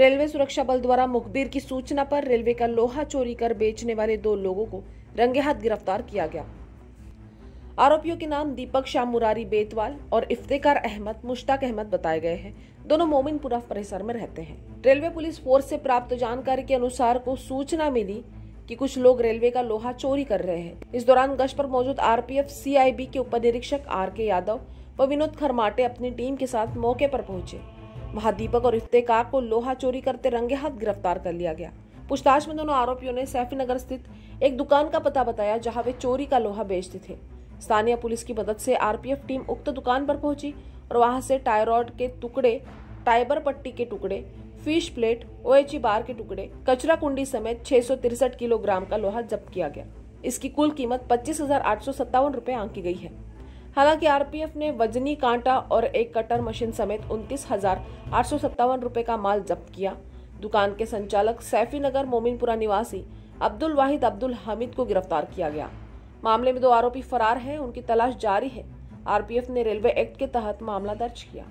Railway सुरक्षा बल द्वारा मुखबिर की सूचना पर रेलवे का लोहा चोरी कर बेचने वाले दो लोगों को रंगे हाथ गिरफ़्तार किया गया। आरोपियों के नाम दीपक शाह मुरारी बेतवाल और इफ्तेकार अहमद, मुश्ताक अहमद बताए गए हैं। दोनों मोमिनपुरा परिसर में रहते हैं। रेलवे पुलिस फोर्स से प्राप्त जानकारी के अनुसार को सूचना मिली कि कुछ लोग रेलवे का लोहा चोरी कर रहे हैं। इस दौरान गश्त पर मौजूद आरपीएफ, सीआईबी के उप निरीक्षक आर के यादव व विनोद खरमाटे अपनी टीम के साथ मौके पर पहुँचे। वहाँ दीपक और इफ्तेकार को लोहा चोरी करते रंगे हाथ गिरफ़्तार कर लिया गया। पूछताछ में दोनों आरोपियों ने सैफी नगर स्थित एक दुकान का पता बताया जहाँ वे चोरी का लोहा बेचते थे। स्थानीय पुलिस की मदद से आरपीएफ टीम उक्त दुकान पर पहुँची और वहाँ से टायरॉड के टुकड़े, टाइबर पट्टी के टुकड़े, फ़िश प्लेट, ओएची बार के टुकड़े, कचरा कुंडी समेत छह किलोग्राम का लोहा जब्त किया गया। इसकी कुल कीमत पच्चीस हज़ार आठ सौ सत्तावन रूपए आंकी गई है। हालाँकि आरपीएफ ने वजनी कांटा और एक कटर मशीन समेत उनतीस हज़ार आठ सौ सत्तावन रुपए का माल जब्त किया। दुकान के संचालक सैफी नगर मोमिनपुरा निवासी अब्दुल वाहिद अब्दुल हमिद को गिरफ़्तार किया गया। मामले में दो आरोपी फरार हैं, उनकी तलाश जारी है। आरपीएफ ने रेलवे एक्ट के तहत मामला दर्ज किया।